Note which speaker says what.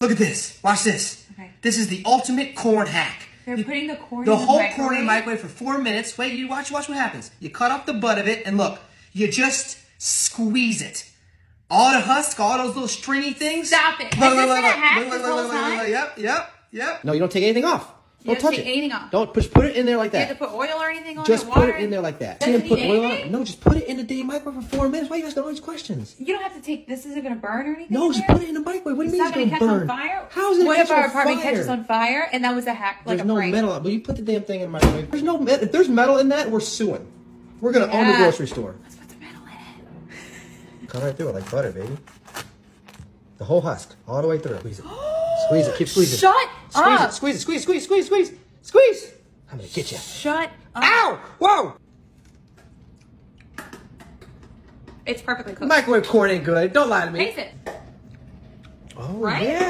Speaker 1: Look at this. Watch this.
Speaker 2: Okay.
Speaker 1: This is the ultimate corn hack.
Speaker 2: They're
Speaker 1: You-
Speaker 2: putting the corn
Speaker 1: the
Speaker 2: in the
Speaker 1: whole
Speaker 2: microwave?
Speaker 1: corn in the microwave for four minutes. Wait, you watch. Watch what happens. You cut off the butt of it, and look, you just squeeze it. All the husk, all those little stringy things.
Speaker 2: Stop it.
Speaker 1: Look,
Speaker 2: Has
Speaker 1: look,
Speaker 2: this
Speaker 1: look,
Speaker 2: been a
Speaker 1: look,
Speaker 2: hack
Speaker 1: look,
Speaker 2: this
Speaker 1: look,
Speaker 2: whole
Speaker 1: look, look,
Speaker 2: time?
Speaker 1: look, Yep, yep, yep. No, you don't take anything off.
Speaker 2: You
Speaker 1: Don't touch it.
Speaker 2: anything off.
Speaker 1: Don't push. Put it in there like that.
Speaker 2: You have to put oil or anything on
Speaker 1: Just
Speaker 2: it?
Speaker 1: put it in there like that. Put oil on
Speaker 2: anything?
Speaker 1: No, just put it in the damn microwave for four minutes. Why are you asking all these questions?
Speaker 2: You don't have to take this. Isn't going to burn or anything?
Speaker 1: No, just
Speaker 2: there?
Speaker 1: put it in the microwave. What do you
Speaker 2: It's
Speaker 1: mean it's
Speaker 2: going
Speaker 1: gonna
Speaker 2: catch
Speaker 1: burn?
Speaker 2: on fire.
Speaker 1: How is it?
Speaker 2: What if our apartment
Speaker 1: fire?
Speaker 2: catches on fire and that was a hack, like
Speaker 1: There's
Speaker 2: a
Speaker 1: no
Speaker 2: prank?
Speaker 1: metal. But you put the damn thing in the microwave. There's no. If there's metal in that, we're suing. We're gonna own the grocery store.
Speaker 2: Let's put the metal in it.
Speaker 1: Cut right through it like butter, baby. The whole husk, all the way through. Squeeze it. Squeeze it. Keep squeezing.
Speaker 2: Shut
Speaker 1: Squeeze
Speaker 2: up.
Speaker 1: it. Squeeze it. Squeeze. Squeeze. Squeeze. Squeeze. Squeeze. I'm gonna get you.
Speaker 2: Shut up.
Speaker 1: Ow! Whoa!
Speaker 2: It's perfectly cooked.
Speaker 1: Microwave corn ain't good. Don't lie to me.
Speaker 2: Taste it.
Speaker 1: Oh
Speaker 2: Right?
Speaker 1: yeah.